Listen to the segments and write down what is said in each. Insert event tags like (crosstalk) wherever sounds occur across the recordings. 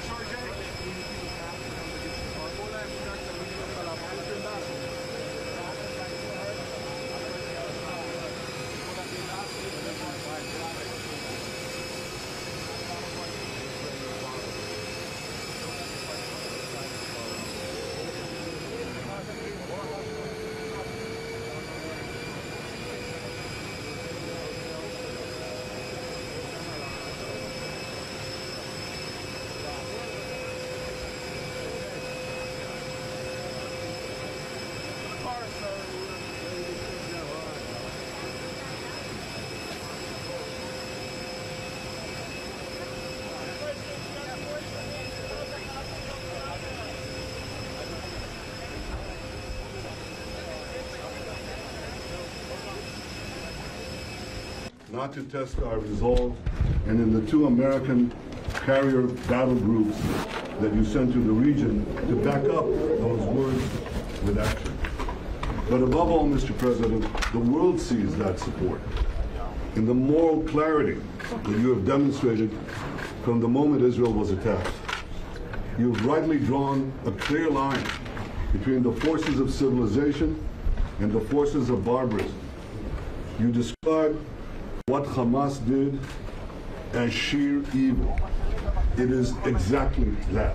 Chargers. Not to test our resolve, and in the two American carrier battle groups that you sent to the region to back up those words with action. But above all, Mr. President, the world sees that support in the moral clarity that you have demonstrated from the moment Israel was attacked. You've rightly drawn a clear line between the forces of civilization and the forces of barbarism. You describe what Hamas did as sheer evil. It is exactly that.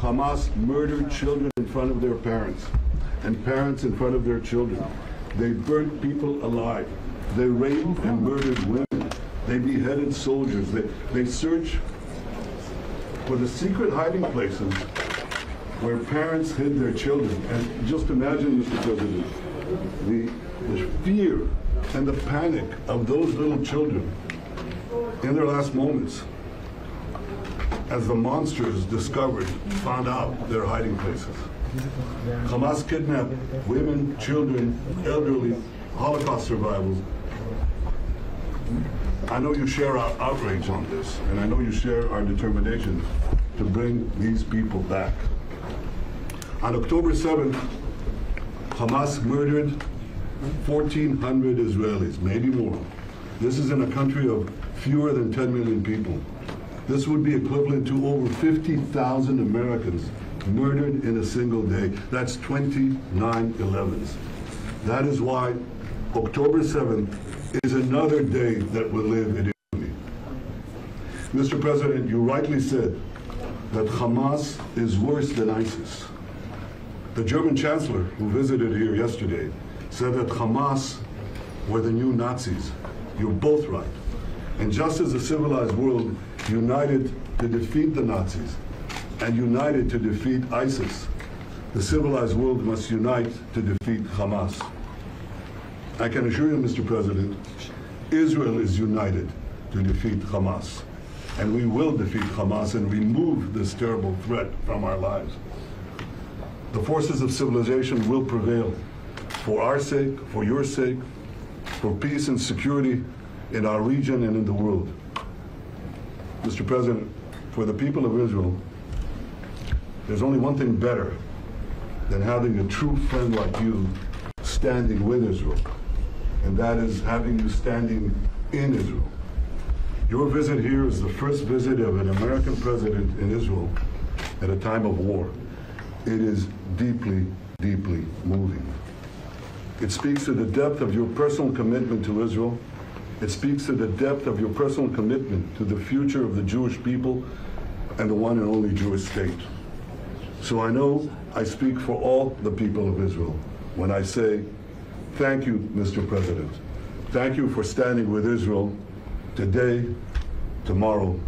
Hamas murdered children in front of their parents and parents in front of their children. They burnt people alive. They raped and murdered women. They beheaded soldiers. They, they searched for the secret hiding places where parents hid their children. And just imagine, Mr. President, the, the fear and the panic of those little children in their last moments as the monsters discovered, found out their hiding places. Hamas kidnapped women, children, elderly, Holocaust survivors. I know you share our outrage on this, and I know you share our determination to bring these people back. On October 7th, Hamas murdered 1,400 Israelis, maybe more. This is in a country of fewer than 10 million people. This would be equivalent to over 50,000 Americans murdered in a single day. That's 29 11s. That is why October 7th is another day that will live in infamy. Mr. President, you rightly said that Hamas is worse than ISIS. The German chancellor who visited here yesterday said that Hamas were the new Nazis. You're both right. And just as the civilized world united to defeat the Nazis and united to defeat ISIS, the civilized world must unite to defeat Hamas. I can assure you, Mr. President, Israel is united to defeat Hamas. And we will defeat Hamas and remove this terrible threat from our lives. The forces of civilization will prevail for our sake, for your sake, for peace and security in our region and in the world. Mr. President, for the people of Israel, there's only one thing better than having a true friend like you standing with Israel, and that is having you standing in Israel. Your visit here is the first visit of an American president in Israel at a time of war. It is deeply, deeply moving. It speaks to the depth of your personal commitment to Israel It speaks to the depth of your personal commitment to the future of the Jewish people and the one and only Jewish state. So I know I speak for all the people of Israel when I say, thank you, Mr. President. Thank you for standing with Israel today, tomorrow,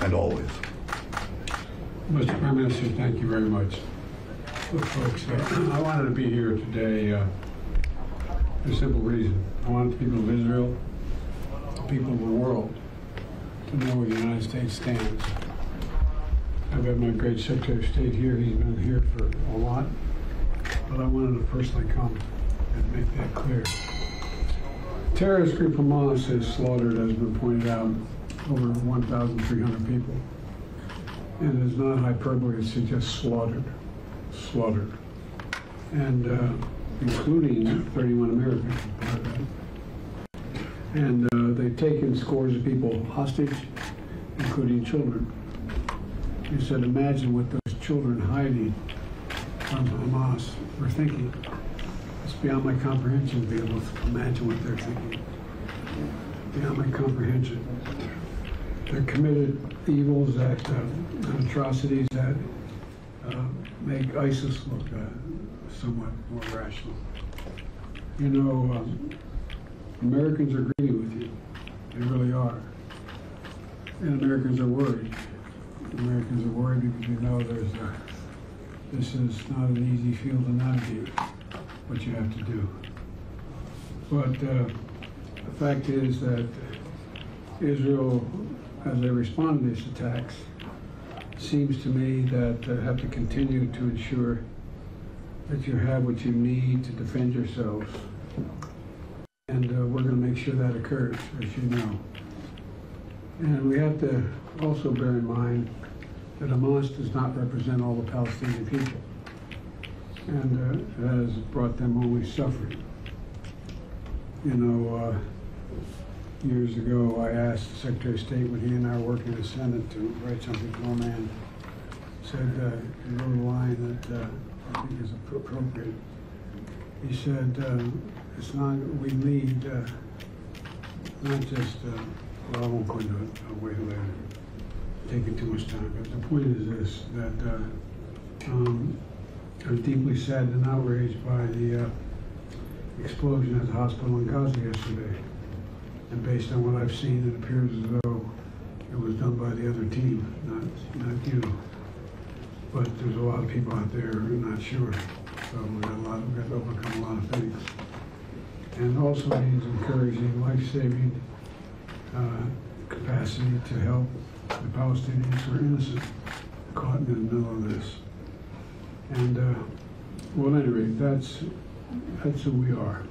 and always. Mr. Prime Minister, thank you very much. Look, folks, uh, (clears throat) I wanted to be here today uh, for a simple reason. I want the people of Israel, the people of the world, to know where the United States stands. I've got my great Secretary of State here. He's been here for a lot. But I wanted to personally come and make that clear. Terrorist group Hamas has slaughtered, as been pointed out, over 1,300 people. And it's not hyperbole, it's just slaughtered, slaughtered. And uh, including 31 Americans. And uh, they've taken scores of people hostage, including children. He said, imagine what those children hiding from Hamas were thinking. It's beyond my comprehension to be able to imagine what they're thinking. Beyond my comprehension. They're committed evils that, uh, atrocities that make ISIS look uh, somewhat more rational. You know, um, Americans are grieving with you. They really are. And Americans are worried. Americans are worried because we know there's a, this is not an easy field to navigate what you have to do. But uh, the fact is that Israel, as they respond to these attacks, seems to me that uh, have to continue to ensure that you have what you need to defend yourselves. And uh, we're going to make sure that occurs, as you know. And we have to also bear in mind that Hamas does not represent all the Palestinian people and uh, has brought them only suffering. You know, uh, years ago, I asked the Secretary of State when he and I were working in the Senate to write something for a man. Said, uh, he wrote a line that uh, I think is appropriate. He said, uh, it's not, we need uh, not just, uh, well, I won't go into it, I'll wait later, taking too much time, but the point is this, that uh, um, I'm deeply saddened and outraged by the explosion at the hospital in Gaza yesterday. And based on what I've seen, it appears as though it was done by the other team, not, not you. But there's a lot of people out there who are not sure. So we've got a lot, we've got to overcome a lot of things. And also means encouraging life-saving uh, capacity to help the Palestinians who are innocent, caught in the middle of this. And, uh, well, at any rate, that's, that's who we are.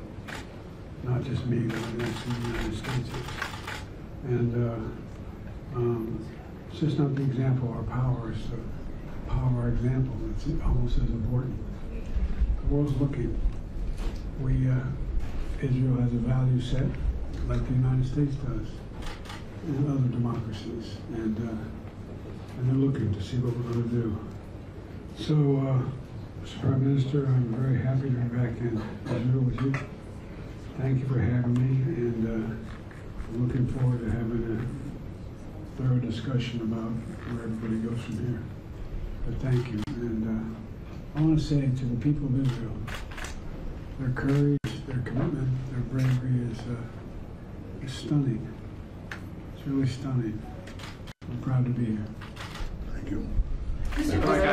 Not just me, but the United States is. And uh, um, it's just not the example of our power, it's the power example It's almost as important. The world's looking. We, uh, Israel has a value set like the United States does and other democracies. And, uh, and they're looking to see what we're going to do. So, uh, Mr. Prime Minister, I'm very happy to be back in Israel with you. Thank you for having me, and uh, I'm looking forward to having a thorough discussion about where everybody goes from here. But thank you, and uh, I want to say to the people of Israel, their courage, their commitment, their bravery is, uh, is stunning. It's really stunning. I'm proud to be here. Thank you. Mr. President,